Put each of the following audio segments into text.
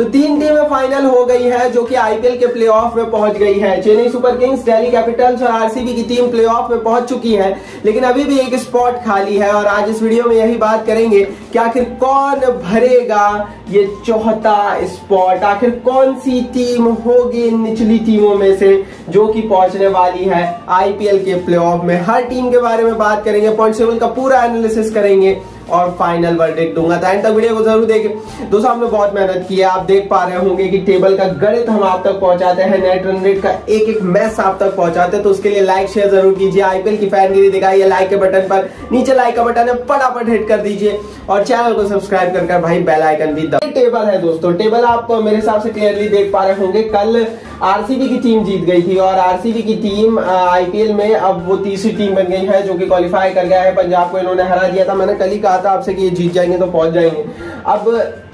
तो तीन टीमें फाइनल हो गई है, जो कि आईपीएल के प्लेऑफ में पहुँच गई है। Chennai super kings, Delhi capitals और आरसीबी की टीम प्लेऑफ में पहुँच चुकी है। लेकिन अभी भी एक स्पॉट खाली है और आज इस वीडियो में यही बात करेंगे कि आखिर कौन भरेगा ये चौथा स्पॉट आखिर कौन सी टीम होगी निचली टीमों में से जो कि पहुँचने वाली है आईपीएल के प्लेऑफ में? हर टीम के बारे में बात करेंगे पॉइंट टेबल का पूरा एनालिसिस करेंगे। और फाइनल वर्डिक्ट दूँगा। तो एंड तक वीडियो को ज़रूर देखें। दोस्तों हमने बहुत मेहनत की है। आप देख पा रहे होंगे कि टेबल का गणित हम आप तक पहुंचाते हैं। नेट रन रेट का एक एक मैच आप तक पहुंचाते हैं। तो उसके लिए लाइक शेयर ज़रूर कीजिए। आईपीएल की फैनगिरी दिखाइए लाइक के बटन पर। नीचे लाइक का बटन है, फटाफट हिट कर दीजिए। और चैनल को सब्सक्राइब कर भाई बेल आइकन भी टेबल है दोस्तों। टेबल आप मेरे हिसाब से क्लियरली देख पा रहे होंगे। कल आरसीबी की टीम जीत गई थी। और आरसीबी की टीम आईपीएल में अब वो तीसरी टीम बन गई है, जो कि क्वालिफाई कर गया है। पंजाब को इन्होंने हरा दिया था। मैंने कल ही कहा था आपसे कि ये जीत जाएँगे तो पहुँच जाएँगे। अब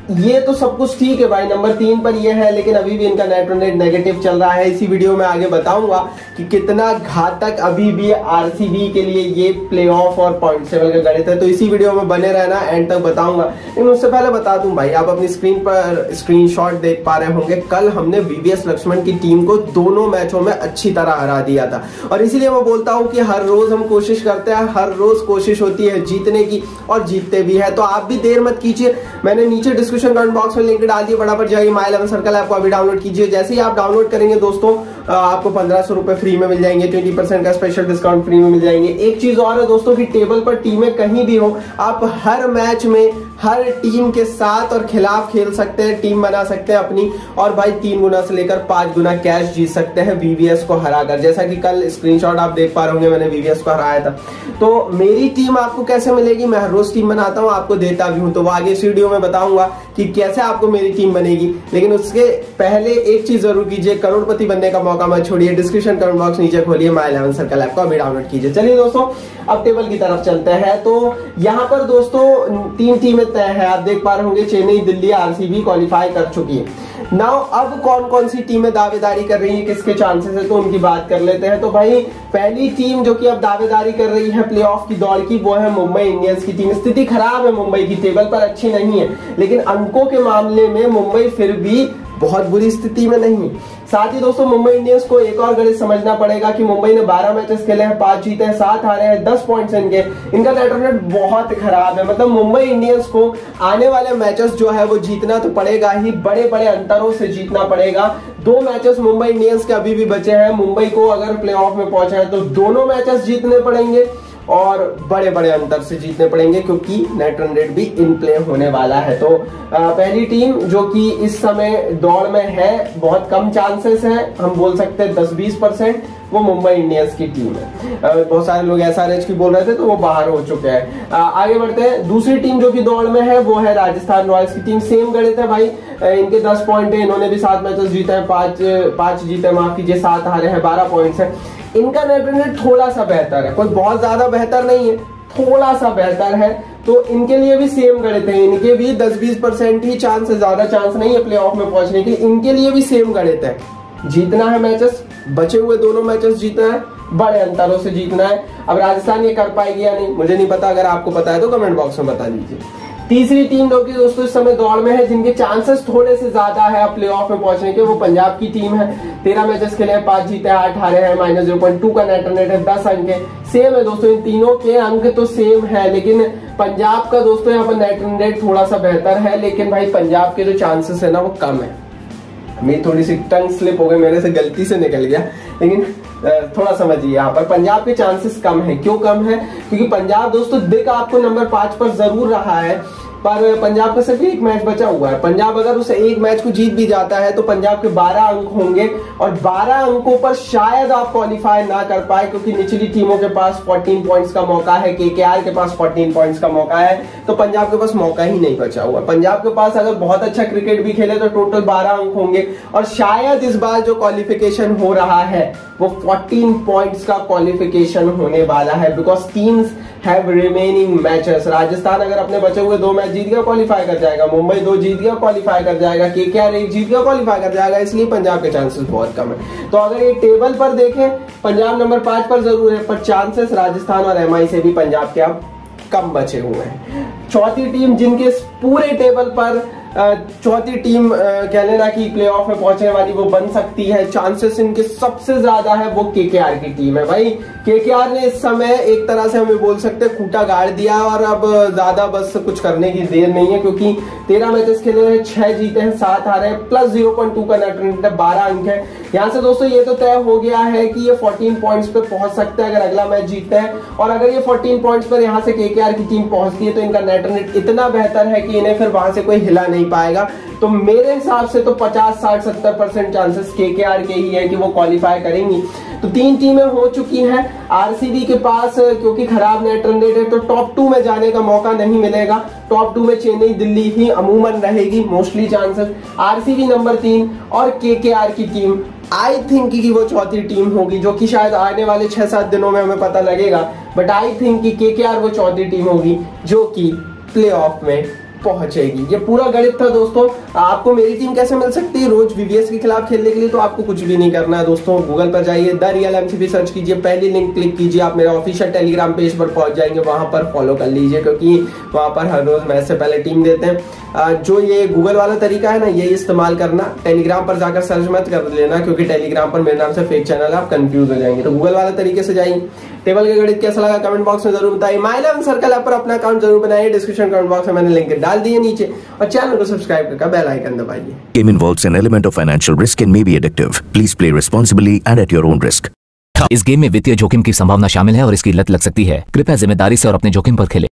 ये तो सब कुछ ठीक है भाई, नंबर तीन पर ये है, लेकिन अभी भी इनका नेट रन रेट नेगेटिव चल रहा है। इसी वीडियो में आगे बताऊँगा कि कितना घातक अभी भी आरसीबी के लिए ये प्लेऑफ और पॉइंट सेवल का गणित है। तो इसी वीडियो में बने रहना एंड तक बताऊँगा। लेकिन उससे पहले बता दूँ भाई, आप अपनी स्क्रीन पर स्क्रीन देख पा रहे होंगे, कल हमने वीवीएस लक्ष्मण की टीम को दोनों मैचों में अच्छी तरह हरा दिया था। और इसीलिए मैं बोलता हूँ कि हर रोज हम कोशिश करते हैं, हर रोज कोशिश होती है जीतने की और जीतते भी है। तो आप भी देर मत कीजिए, मैंने नीचे डिस्क्रिप्शन कमेंट बॉक्स में लिंक डाल दिए बड़ा बराबर जाइए माई इलेवन सर्कल ऐप को अभी डाउनलोड कीजिए। जैसे ही आप डाउनलोड करेंगे दोस्तों आपको पंद्रह सौ रुपए फ्री में मिल जाएँगे ट्वेंटी परसेंट का स्पेशल डिस्काउंट फ्री में मिल जाएँगे। एक चीज़ और है दोस्तों की टेबल पर टीमें कहीं भी हो, आप हर मैच में हर टीम के साथ और खिलाफ खेल सकते हैं, टीम बना सकते हैं अपनी, और भाई तीन गुना से लेकर पाँच गुना कैश जीत सकते हैं वीवीएस को हराकर। जैसा कि कल स्क्रीनशॉट आप देख पा रहे होंगे, मैंने वीवीएस को हराया था। तो मेरी टीम आपको कैसे मिलेगी? मैं हर रोज टीम बनाता हूँ, आपको देता भी हूँ। तो वो आगे इस वीडियो में बताऊँगा कि कैसे आपको मेरी टीम बनेगी। लेकिन उसके पहले एक चीज़ ज़रूर कीजिए, करोड़पति बनने का मौका मत छोड़िए। डिस्क्रिप्शन कमेंट बॉक्स नीचे खोलिए माई इलेवन सर्कल ऐप को अभी डाउनलोड कीजिए। चलिए दोस्तों, अब टेबल की तरफ़ चलते हैं। तो यहाँ पर दोस्तों, तीन टीमें तय है, आप देख पा रहे होंगे, चेन्नई, दिल्ली, आरसीबी क्वालिफाई कर चुकी है। नाउ अब कौन कौन सी टीमें दावेदारी कर रही है, किसके चांसेस है तो उनकी बात कर लेते हैं। तो भाई, पहली टीम जो कि अब दावेदारी कर रही है प्लेऑफ की दौड़ की, वो है मुंबई इंडियंस की टीम स्थिति खराब है मुंबई की टेबल पर अच्छी नहीं है। लेकिन अंकों के मामले में मुंबई फिर भी बहुत बुरी स्थिति में नहीं। साथ ही दोस्तों, मुंबई इंडियंस को एक और गणित समझना पड़ेगा कि मुंबई ने 12 मैचेस खेले हैं, पाँच जीते हैं, सात हारे हैं 10 पॉइंट्स इनके इनका नेट रेट बहुत खराब है। मतलब मुंबई इंडियंस को आने वाले मैचेस जो है, वो जीतना तो पड़ेगा ही बड़े बड़े अंतरों से जीतना पड़ेगा। दो मैचेस मुंबई इंडियंस के अभी भी बचे हैं। मुंबई को अगर प्ले में पहुँचा है तो दोनों मैचेस जीतने पड़ेंगे। और बड़े बड़े अंतर से जीतने पड़ेंगे क्योंकि नेट रन रेट भी इन प्ले होने वाला है। तो पहली टीम जो कि इस समय दौड़ में है, बहुत कम चांसेस है, हम बोल सकते हैं दस बीस परसेंट, वो मुंबई इंडियंस की टीम है। बहुत सारे लोग एस आर की बोल रहे थे तो वो बाहर हो चुके हैं। आगे बढ़ते हैं, दूसरी टीम जो कि दौड़ में है, वो है राजस्थान रॉयल्स की टीम सेम गणित है भाई। इनके दस पॉइंट है, इन्होंने भी सात मैचेस जीते हैं, पाँच पाँच जीते माफ़ कीजिए, सात हारे हैं, बारह पॉइंट्स है। इनका नेट रन थोड़ा सा बेहतर है। कोई बहुत ज़्यादा बेहतर नहीं है, थोड़ा सा बेहतर है। तो इनके लिए भी सेम गणित है। इनके भी 10-20 परसेंट ही चांस है, ज़्यादा चांस नहीं है प्ले ऑफ़ में पहुँचने के इनके लिए भी सेम गणित है। जीतना है मैचेस बचे हुए दोनों मैचेस जीतना है, बड़े अंतरों से जीतना है। अब राजस्थान ये कर पाएगी या नहीं, मुझे नहीं पता। अगर आपको पता है तो कमेंट बॉक्स में बता दीजिए। तीसरी टीम जो कि दोस्तों इस समय दौड़ में है, जिनके चांसेस थोड़े से ज़्यादा है प्ले ऑफ़ में पहुँचने के, वो पंजाब की टीम है। तेरह मैचेस खेले पाँच जीते हैं आठ हारे हैं माइनस ज़ीरो पॉइंट टू का नेट नेट है, दस अंक है। सेम है दोस्तों, इन तीनों के अंक तो सेम है, लेकिन पंजाब का दोस्तों यहाँ पर नेट नेट थोड़ा सा बेहतर है, लेकिन भाई पंजाब के जो चांसेस है ना, वो कम है। मेरी थोड़ी सी टंग स्लिप हो गई, मेरे से गलती से निकल गया, लेकिन थोड़ा समझिए यहाँ पर। पंजाब के चांसेस कम है। क्यों कम है? क्योंकि पंजाब दोस्तों, दिख आपको नंबर पाँच पर ज़रूर रहा है। पर पंजाब का सिर्फ़ एक मैच बचा हुआ है। पंजाब अगर उसे एक मैच को जीत भी जाता है तो पंजाब के 12 अंक होंगे और 12 अंकों पर शायद आप क्वालिफाई ना कर पाए, क्योंकि निचली टीमों के पास 14 पॉइंट्स का मौका है केकेआर के पास 14 पॉइंट्स का मौका है तो पंजाब के पास मौका ही नहीं बचा हुआ। पंजाब के पास अगर बहुत अच्छा क्रिकेट भी खेले तो टोटल बारह अंक होंगे और शायद इस बार जो क्वालिफिकेशन हो रहा है, वो 14 पॉइंट्स का क्वालिफिकेशन होने वाला है because teams have remaining matches Rajasthan अगर अपने बचे हुए दो मैच जीत गया क्वालिफाई कर जाएगा। मुंबई दो जीत गया क्वालिफाई कर जाएगा। के के एक जीत गया क्वालिफाई कर जाएगा। इसलिए पंजाब के चांसेस बहुत कम है। तो अगर ये टेबल पर देखें, पंजाब नंबर पाँच पर ज़रूर है, पर चांसेस राजस्थान और एमआई से भी पंजाब के अब कम बचे हुए हैं। चौथी टीम जिनके पूरे टेबल पर चौथी टीम कह लेना कि प्ले ऑफ़ में पहुँचने वाली वो बन सकती है। चांसेस इनके सबसे ज़्यादा है वो के की टीम है भाई। के ने इस समय एक तरह से हमें बोल सकते हैं खूटा गाड़ दिया और अब ज़्यादा बस कुछ करने की देर नहीं है क्योंकि तेरह मैचेस खेले हैं, छह जीते हैं, सात आ रहे हैं प्लस ज़ीरो पॉइंट टू का नेट बारह अंक है। यहाँ से दोस्तों ये तो तय हो गया है कि ये 14 पॉइंट्स पे पहुँच सकते हैं अगर अगला मैच जीतते हैं। और अगर ये 14 पॉइंट्स पर यहाँ से केकेआर की टीम पहुँचती है तो इनका नेट रन इतना बेहतर है कि इन्हें फिर वहाँ से कोई हिला नहीं पाएगा। तो मेरे हिसाब से तो 50 60 70 परसेंट चांसेस के के ही है कि वो क्वालिफाई करेंगी। तो तीन टीमें हो चुकी हैं आरसीबी के पास, क्योंकि खराब नेट रन रेट है तो टॉप टू में जाने का मौका नहीं मिलेगा। टॉप टू में चेन्नई, दिल्ली ही अमूमन रहेगी मोस्टली चांसेस आरसीबी नंबर तीन और के के आर की टीम आई थिंक कि वो चौथी टीम होगी, जो कि शायद आने वाले छह सात दिनों में हमें पता लगेगा बट आई थिंक कि के वो चौथी टीम होगी, जो कि प्ले में पहुंचेगी ये पूरा गणित था दोस्तों। आपको मेरी टीम कैसे मिल सकती है? रोज वीवीएस के खिलाफ खेलने के लिए तो आपको कुछ भी नहीं करना है दोस्तों। गूगल पर जाइए द रियल एमसीबी सर्च कीजिए, पहली लिंक क्लिक कीजिए, आप मेरे ऑफिशियल टेलीग्राम पेज पर पहुँच जाएँगे, वहाँ पर फॉलो कर लीजिए, क्योंकि वहाँ पर हर रोज मैच से पहले टीम देते हैं। जो ये गूगल वाला तरीका है ना ये इस्तेमाल करना। टेलीग्राम पर जाकर सर्च मत कर लेना, क्योंकि टेलीग्राम पर मेरे नाम से फेक चैनल आप कंफ्यूज हो जाएँगे। तो गूगल वाला तरीके से जाइए। टेबल के गणित कैसा लगा कमेंट बॉक्स में ज़रूर बताइए। माई इलेवन सर्कल ऐप पर अपना अकाउंट ज़रूर बनाइए। डिस्क्रिप्शन कमेंट बॉक्स में मैंने लिंक डाल दिए नीचे। और चैनल को सब्सक्राइब करके बेल आइकन दबाइए। Game involves an element of financial risk and may be addictive please play responsibly and at your own risk इस गेम में वित्तीय जोखिम की संभावना शामिल है और इसकी लत लग सकती है। कृपया ज़िम्मेदारी से और अपने जोखिम पर खेलें।